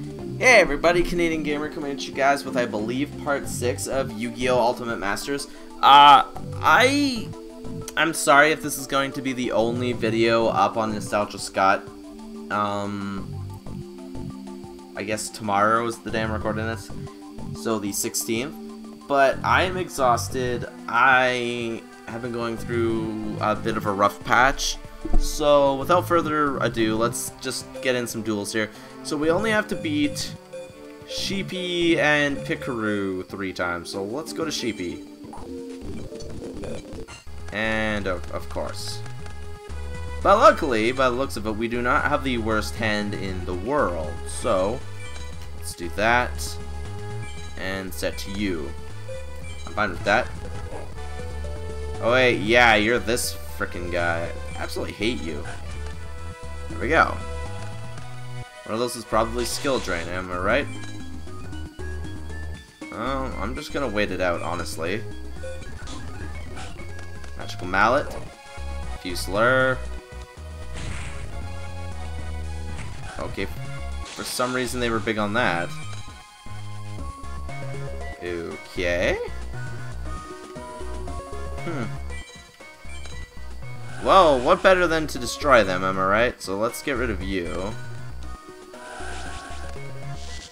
Hey everybody, Canadian Gamer coming at you guys with I believe part 6 of Yu-Gi-Oh! Ultimate Masters. Uh, I... I'm sorry if this is going to be the only video up on Nostalgia Scott. Um... I guess tomorrow is the day I'm recording this. So the 16th. But I am exhausted. I have been going through a bit of a rough patch. So without further ado, let's just get in some duels here. So we only have to beat Sheepy and Pikeru three times. So let's go to Sheepy. And of, of course. But luckily, by the looks of it, we do not have the worst hand in the world. So, let's do that. And set to you. I'm fine with that. Oh wait, yeah, you're this freaking guy. I absolutely hate you. There we go. One of those is probably skill drain, am I right? Oh, I'm just gonna wait it out, honestly. Magical Mallet. Fusilier. Okay, for some reason they were big on that. Okay. Hmm. Well, what better than to destroy them, am I right? So let's get rid of you.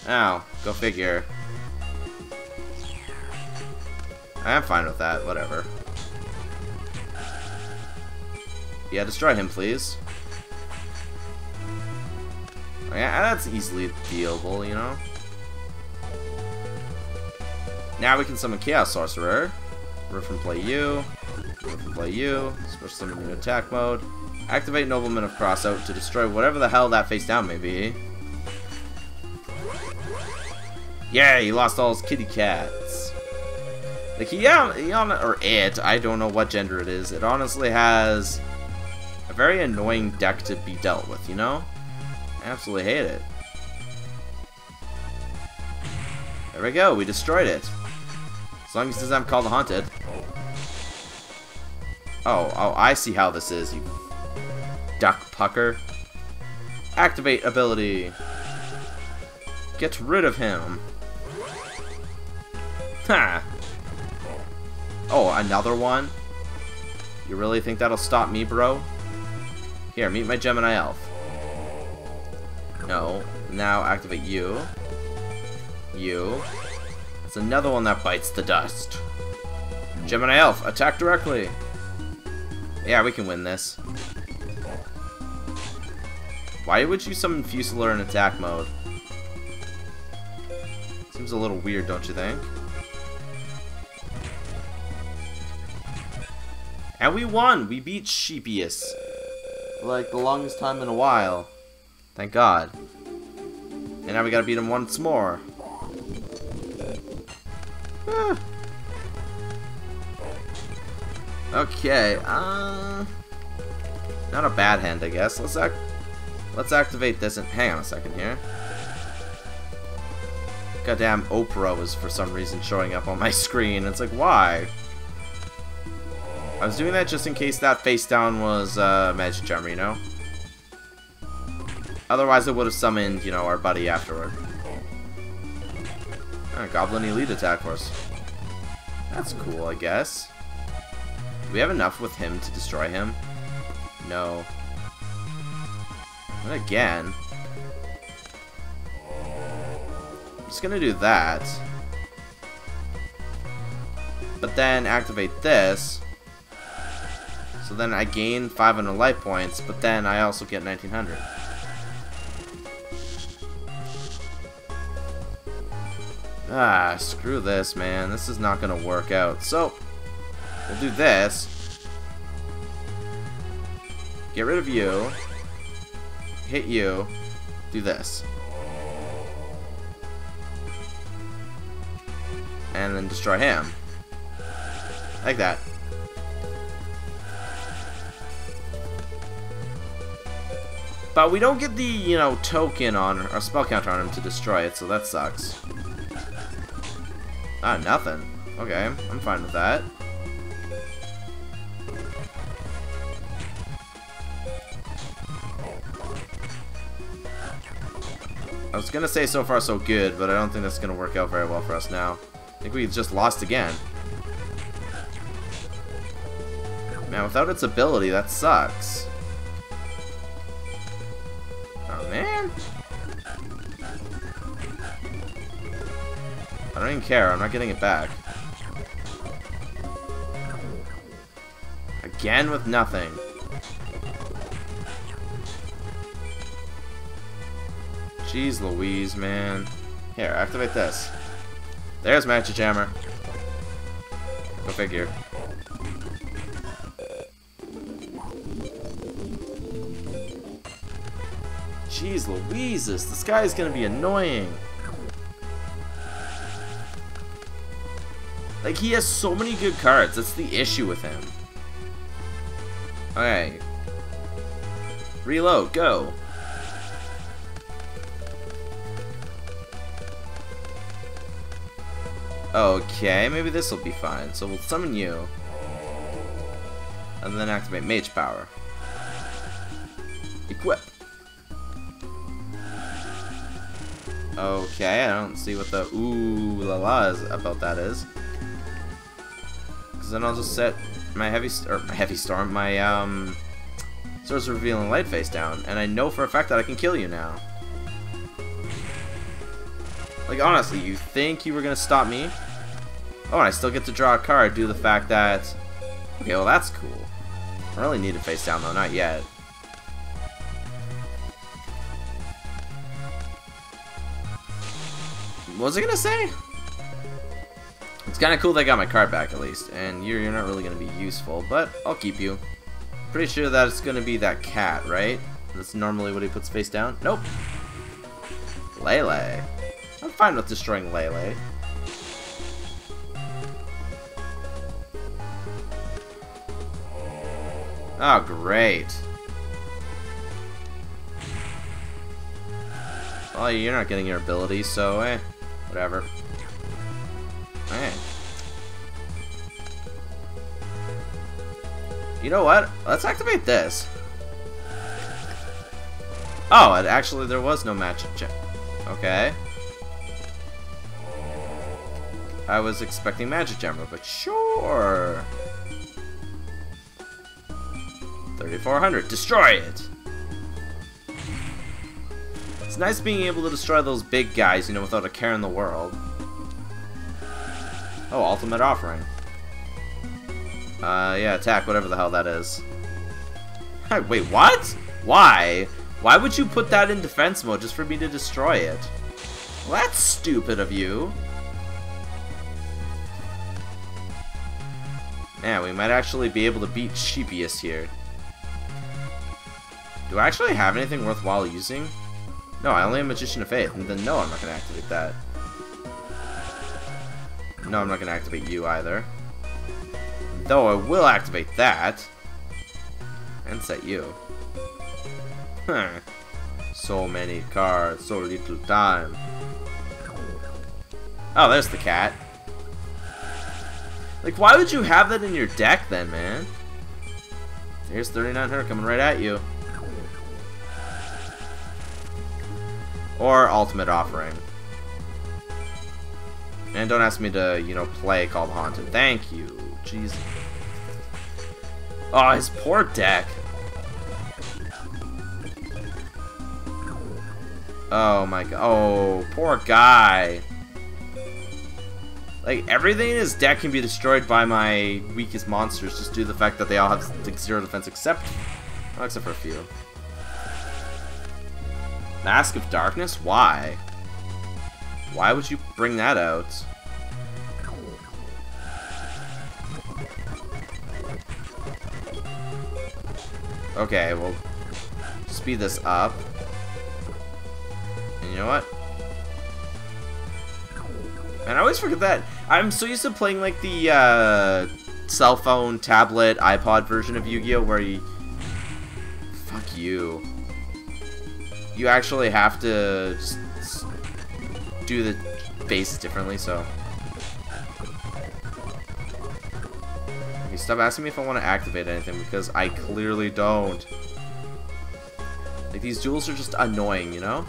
Ow, go figure. I'm fine with that, whatever. Yeah, destroy him, please. Yeah, that's easily dealable, you know? Now we can summon Chaos Sorcerer. Riff and play you. Riff and play you. Switch summon in attack mode. Activate Nobleman of Crossout to destroy whatever the hell that face down may be. Yeah, he lost all his kitty cats. Like, he, he or it, I don't know what gender it is, it honestly has a very annoying deck to be dealt with, you know? I absolutely hate it. There we go, we destroyed it. As long as it doesn't call the Haunted. Oh, oh, I see how this is, you duck pucker. Activate ability. Get rid of him. Oh, another one? You really think that'll stop me, bro? Here, meet my Gemini Elf. No. Now activate you. You. It's another one that bites the dust. Gemini Elf, attack directly. Yeah, we can win this. Why would you summon Fusilier in attack mode? Seems a little weird, don't you think? And we won! We beat Sheepius. Like, the longest time in a while. Thank God. And now we gotta beat him once more. Okay, uh... Not a bad hand, I guess. Let's act... Let's activate this and... Hang on a second here. Goddamn Oprah was for some reason showing up on my screen. It's like, why? I was doing that just in case that face down was uh, Magic Charm, you know? Otherwise, it would have summoned, you know, our buddy afterward. Goblin Elite Attack Force. That's cool, I guess. Do we have enough with him to destroy him? No. Again. I'm just gonna do that. But then activate this. So then I gain 500 life points, but then I also get 1900. Ah, screw this, man. This is not going to work out. So, we'll do this. Get rid of you. Hit you. Do this. And then destroy him. Like that. But we don't get the, you know, token on, or spell counter on him to destroy it, so that sucks. Ah, nothing. Okay, I'm fine with that. I was gonna say so far so good, but I don't think that's gonna work out very well for us now. I think we just lost again. Man, without its ability, that sucks. I don't even care. I'm not getting it back. Again with nothing. Jeez Louise, man. Here, activate this. There's Magic Jammer. Go figure. Jeez Louises, this guy is gonna be annoying. Like, he has so many good cards. That's the issue with him. Okay. Reload, go. Okay, maybe this will be fine. So we'll summon you. And then activate Mage Power. Equip. Okay, I don't see what the ooh la la is about that is. Because then I'll just set my heavy or my heavy storm, my um, swords revealing light face down, and I know for a fact that I can kill you now. Like honestly, you think you were gonna stop me? Oh, and I still get to draw a card due to the fact that... Okay, well that's cool. I really need it face down though, not yet. What was I gonna say? It's kind of cool they got my card back at least, and you're, you're not really gonna be useful, but I'll keep you. Pretty sure that it's gonna be that cat, right? That's normally what he puts face down. Nope. Lele. I'm fine with destroying Lele. Oh, great. Well, you're not getting your ability, so eh, whatever. You know what? Let's activate this. Oh, and actually there was no magic gem. Okay. I was expecting Magic Jammer, but sure. 3400. Destroy it! It's nice being able to destroy those big guys, you know, without a care in the world. Oh, ultimate offering. Uh, yeah, attack, whatever the hell that is. Wait, what? Why? Why would you put that in defense mode just for me to destroy it? Well, that's stupid of you. Yeah, we might actually be able to beat Sheepius here. Do I actually have anything worthwhile using? No, I only have Magician of Faith, and then no, I'm not going to activate that. No, I'm not going to activate you either. Though I will activate that. And set you. Huh. So many cards, so little time. Oh, there's the cat. Like, why would you have that in your deck then, man? Here's 3900 coming right at you. Or Ultimate Offering. And don't ask me to, you know, play Call the Haunted. Thank you. Jeez. Oh, his poor deck. Oh my god. Oh, poor guy. Like, everything in his deck can be destroyed by my weakest monsters just due to the fact that they all have like, zero defense except... Oh, except for a few. Mask of Darkness? Why? Why would you bring that out? Okay, well, speed this up. And you know what? And I always forget that. I'm so used to playing like the uh, cell phone, tablet, iPod version of Yu-Gi-Oh! where you... Fuck you you actually have to do the base differently, so... stop asking me if I want to activate anything, because I clearly don't. Like, these duels are just annoying, you know?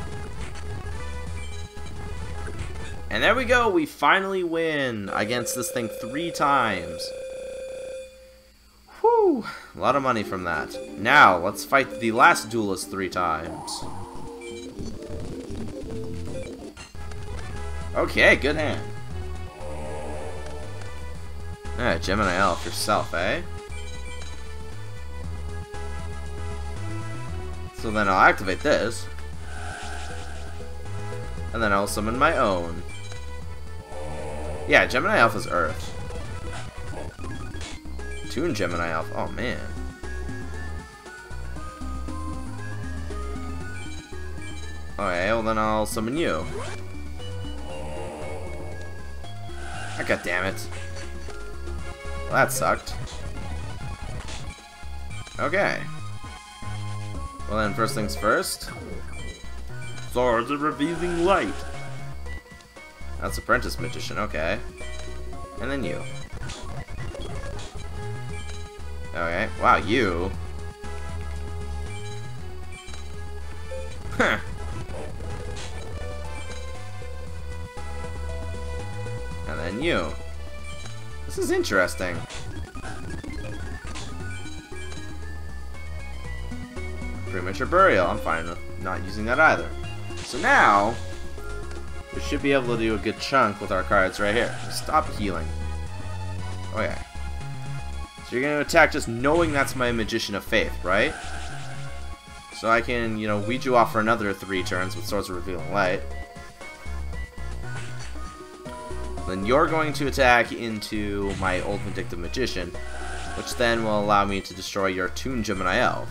And there we go, we finally win against this thing three times. Whew, a lot of money from that. Now, let's fight the last duelist three times. Okay, good hand. Alright, Gemini Elf yourself, eh? So then I'll activate this. And then I'll summon my own. Yeah, Gemini is Earth. Toon Gemini Elf. Oh, man. Okay, well then I'll summon you. Oh, God damn it. Well, that sucked. Okay. Well then, first things first. Swords of Revealing Light. That's Apprentice Magician, okay. And then you. Okay, wow, you. Huh. And then you. This is interesting. Premature Burial, I'm fine with not using that either. So now, we should be able to do a good chunk with our cards right here. Stop healing. Oh, okay. So you're going to attack just knowing that's my Magician of Faith, right? So I can, you know, weed you off for another three turns with Swords of Revealing Light. Then you're going to attack into my Old Vindictive Magician, which then will allow me to destroy your Toon Gemini Elf.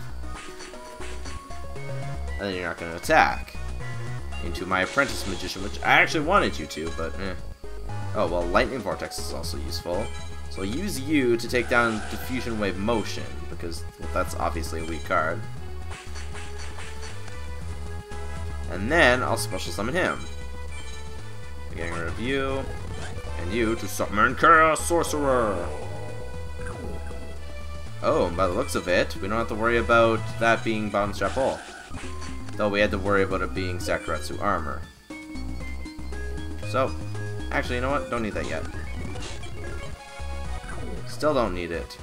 And then you're not going to attack into my Apprentice Magician, which I actually wanted you to, but eh. Oh, well, Lightning Vortex is also useful. So I'll use you to take down Diffusion Wave Motion, because well, that's obviously a weak card. And then I'll special summon him. Getting rid of you. And you to summon Chaos Sorcerer! Oh, by the looks of it, we don't have to worry about that being Strap All. Though we had to worry about it being Sakuretsu Armor. So, actually, you know what? Don't need that yet. Still don't need it.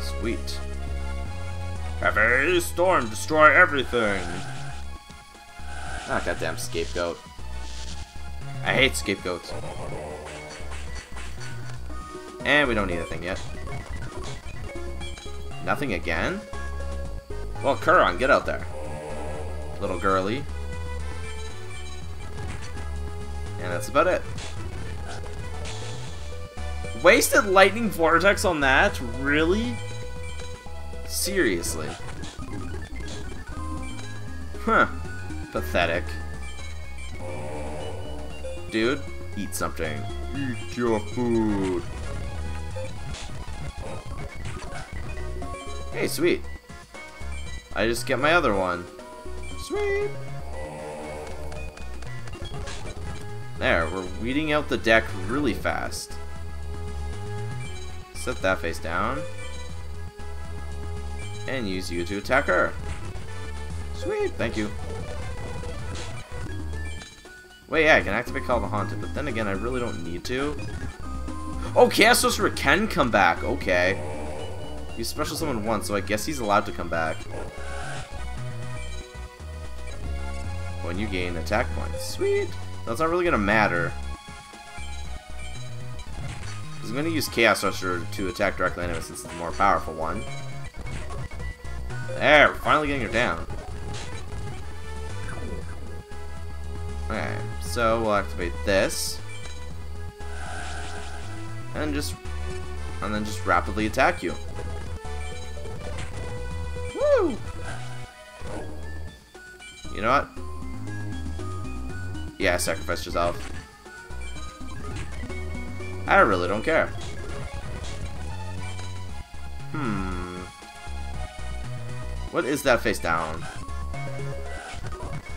Sweet. Heavy Storm, destroy everything! Ah, goddamn scapegoat. I hate scapegoats. And we don't need a thing yet. Nothing again? Well, Kuron, get out there. Little girly. And that's about it. Wasted lightning vortex on that? Really? Seriously. Huh. Pathetic. Dude, eat something. Eat your food. Hey, sweet. I just get my other one. Sweet. There, we're weeding out the deck really fast. Set that face down. And use you to attack her. Sweet, thank you. Wait, yeah, I can activate Call the Haunted, but then again, I really don't need to. Oh, Chaos Sorcerer can come back. Okay. He's special summon once, so I guess he's allowed to come back. When you gain attack points. Sweet! That's not really gonna matter. I'm gonna use Chaos Rusher to attack directly anyway since it's the more powerful one. There, we're finally getting her down. Okay, so we'll activate this. And just and then just rapidly attack you. You know what? Yeah, sacrifice yourself. I really don't care. Hmm. What is that face down?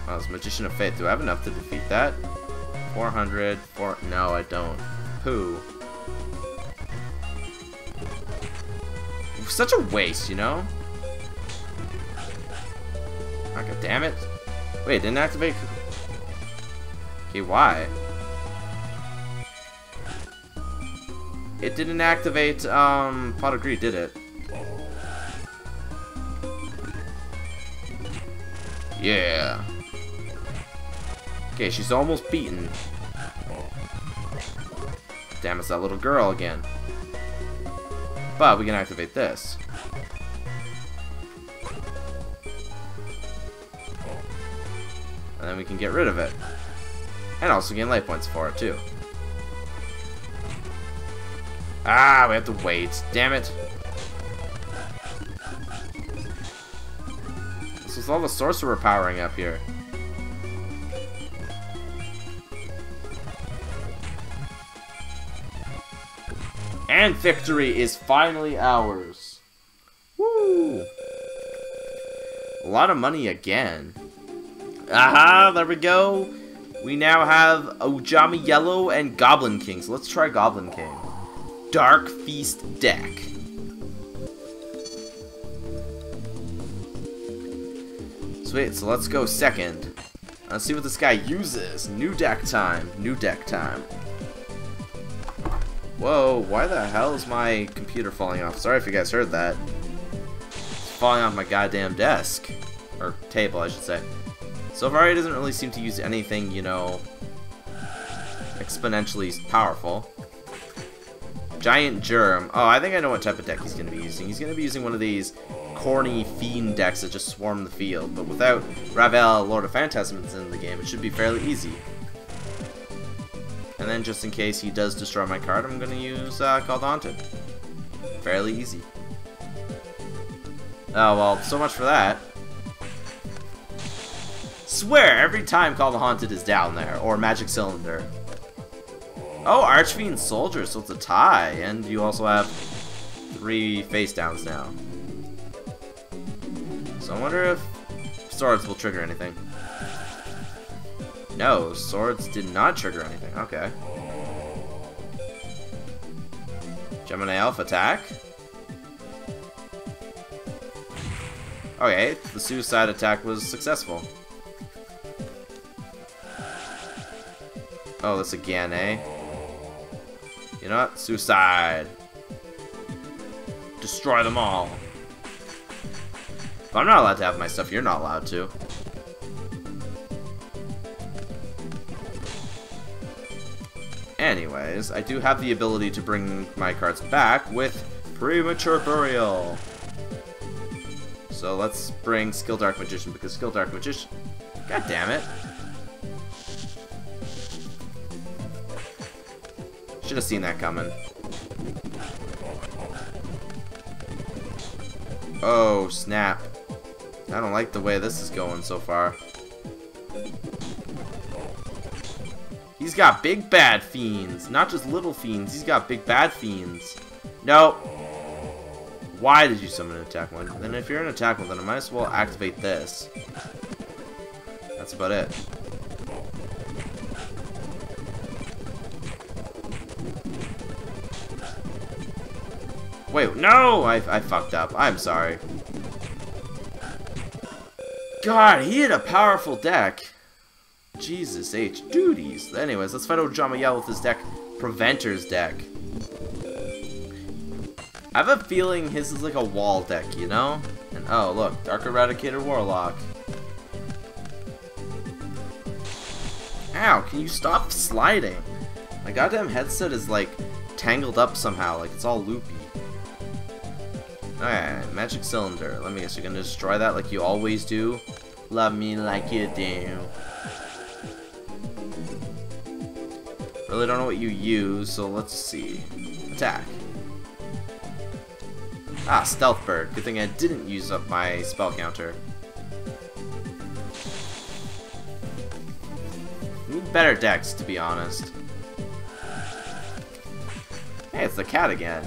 Oh, it's Magician of Faith. Do I have enough to defeat that? 400, 4... No, I don't. Pooh. Such a waste, you know? God damn it. Wait, didn't activate... Okay, why? It didn't activate, um, Pot of Greed, did it? Yeah. Okay, she's almost beaten. Damn, it's that little girl again. But we can activate this. Then we can get rid of it. And also gain life points for it, too. Ah, we have to wait. Damn it. This is all the sorcerer powering up here. And victory is finally ours. Woo! A lot of money again. Aha, there we go. We now have Ojama Yellow and Goblin King. So let's try Goblin King. Dark Feast deck. Sweet, so let's go second. Let's see what this guy uses. New deck time. New deck time. Whoa, why the hell is my computer falling off? Sorry if you guys heard that. It's falling off my goddamn desk. Or table, I should say. He doesn't really seem to use anything, you know, exponentially powerful. Giant Germ. Oh, I think I know what type of deck he's going to be using. He's going to be using one of these corny fiend decks that just swarm the field. But without Raviel, Lord of Phantasms in the game, it should be fairly easy. And then just in case he does destroy my card, I'm going to use uh, Call Haunted. Fairly easy. Oh, well, so much for that. Swear, every time Call the Haunted is down there, or Magic Cylinder. Oh, Archfiend Soldier, so it's a tie, and you also have three face downs now. So I wonder if swords will trigger anything. No, swords did not trigger anything. Okay. Gemini Elf attack. Okay, the suicide attack was successful. Oh, that's again, eh? You know what? Suicide. Destroy them all. If I'm not allowed to have my stuff, you're not allowed to. Anyways, I do have the ability to bring my cards back with Premature Burial. So let's bring Skill Dark Magician, because Skill Dark Magician... God damn it. Should have seen that coming. Oh, snap. I don't like the way this is going so far. He's got big bad fiends, not just little fiends. He's got big bad fiends. No. Why did you summon an attack one? Then if you're an attack one, then I might as well activate this. That's about it. Wait, no! I, I fucked up. I'm sorry. God, he had a powerful deck. Jesus H. Duties. Anyways, let's fight Ojama Yell with his deck. Preventer's deck. I have a feeling his is like a wall deck, you know? And oh, look, Dark Eradicator Warlock. Ow, can you stop sliding? My goddamn headset is like tangled up somehow, like it's all loopy. Alright, Magic Cylinder. Let me guess, you're gonna destroy that like you always do? Love me like you do. Really don't know what you use, so let's see. Attack. Ah, Stealth Bird. Good thing I didn't use up my spell counter. Need better decks, to be honest. Hey, it's the cat again.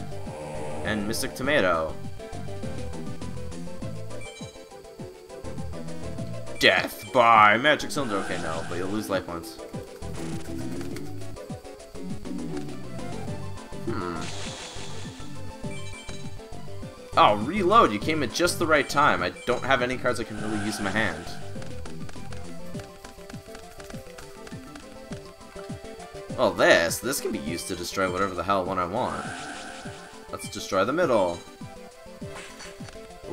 And Mystic Tomato. Death by Magic Cylinder. Okay, no, but you'll lose life once. Hmm. Oh, reload! You came at just the right time. I don't have any cards I can really use in my hand. Well, this, this can be used to destroy whatever the hell one I want. Let's destroy the middle.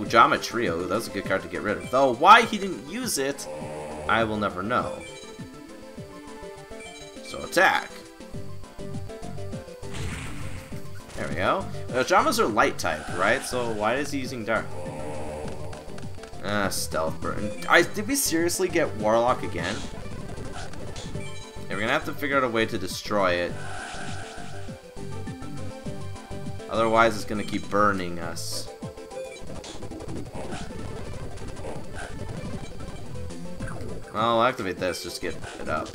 Ojama Trio, that was a good card to get rid of. Though, why he didn't use it, I will never know. So attack. There we go. Ojamas are light type, right? So why is he using dark? Ah, stealth burn. I, did we seriously get Warlock again? Yeah, we're gonna have to figure out a way to destroy it. Otherwise, it's gonna keep burning us. I'll activate this, just get it up.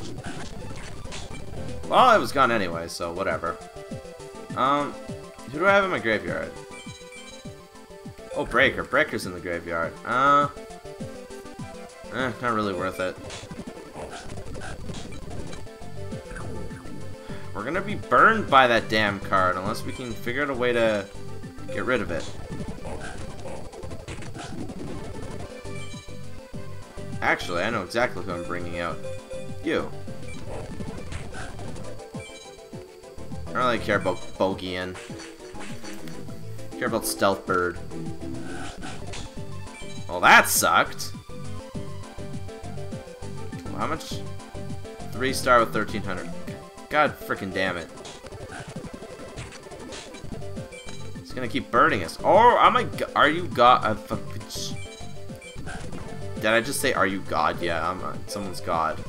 Well, it was gone anyway, so whatever. Um, who do I have in my graveyard? Oh, Breaker. Breaker's in the graveyard. Uh, eh, not really worth it. We're gonna be burned by that damn card unless we can figure out a way to get rid of it. Actually, I know exactly who I'm bringing out. You. I don't really care about Bogian. Care about Stealth Bird. Well, that sucked. How much? Three star with 1300. God freaking damn it. It's gonna keep burning us. Oh, oh I'm I? Are you God? Uh, Did I just say, are you God? Yeah, I'm. Uh, someone's God.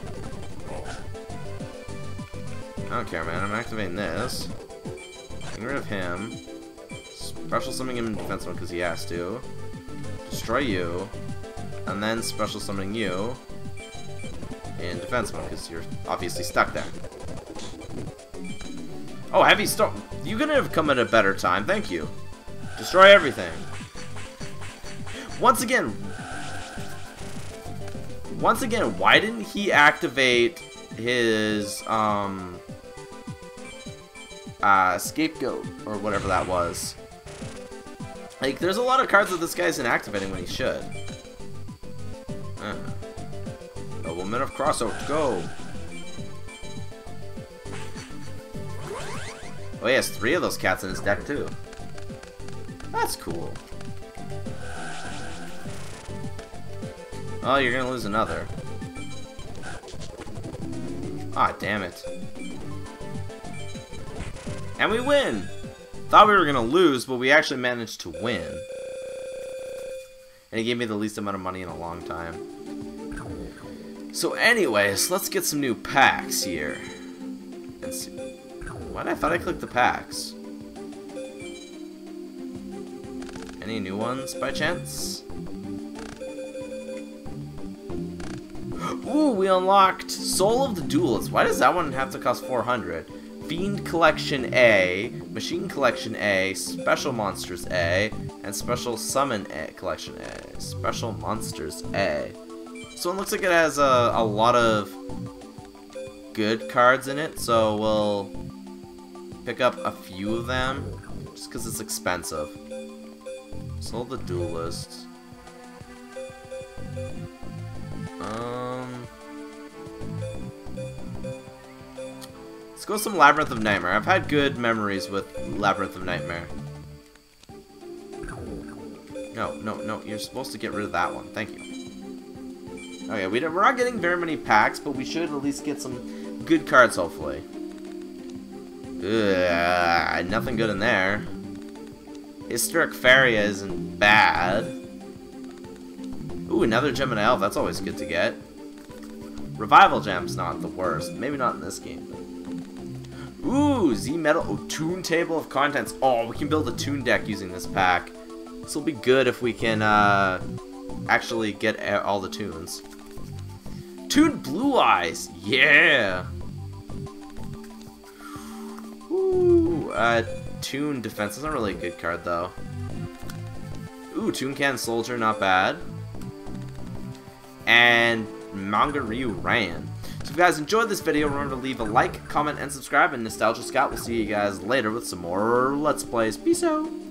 I don't care, man. I'm activating this. Getting rid of him. Special summoning him in defense mode because he has to. Destroy you. And then special summoning you in defense mode because you're obviously stuck there. Oh, heavy storm. You couldn't have come at a better time. Thank you. Destroy everything. Once again, once again, why didn't he activate his um uh, scapegoat or whatever that was? Like, there's a lot of cards that this guy's inactivating when he should. Uh, Nobleman of Crossout, go! Oh, he has three of those cats in his deck, too. That's cool. Oh, you're gonna lose another. Ah, damn it. And we win! Thought we were gonna lose, but we actually managed to win. And he gave me the least amount of money in a long time. So anyways, let's get some new packs here. See. What? I thought I clicked the packs. Any new ones by chance? We unlocked Soul of the Duelist. Why does that one have to cost 400? Fiend Collection A, Machine Collection A, Special Monsters A, and Special Summon A Collection A. Special Monsters A. So it looks like it has a, a lot of good cards in it, so we'll pick up a few of them, just because it's expensive. Sold the Duelist. Um... Go some Labyrinth of Nightmare. I've had good memories with Labyrinth of Nightmare. No, no, no, you're supposed to get rid of that one. Thank you. Oh, okay, we we're not getting very many packs, but we should at least get some good cards, hopefully. Ugh, nothing good in there. Hysteric Fairy isn't bad. Ooh, another Gemini Elf. That's always good to get. Revival Gem's not the worst. Maybe not in this game. Ooh, Z-Metal. Oh, Toon Table of Contents. Oh, we can build a Toon deck using this pack. This will be good if we can uh, actually get all the Toons. Toon Blue Eyes. Yeah. Ooh, uh, Defense. Not really a good card, though. Ooh, Toon Can Soldier, not bad. And Manga Ryu Ran. You guys enjoyed this video, remember to leave a like, comment, and subscribe. And Nostalgia Scott will see you guys later with some more Let's Plays. Peace out.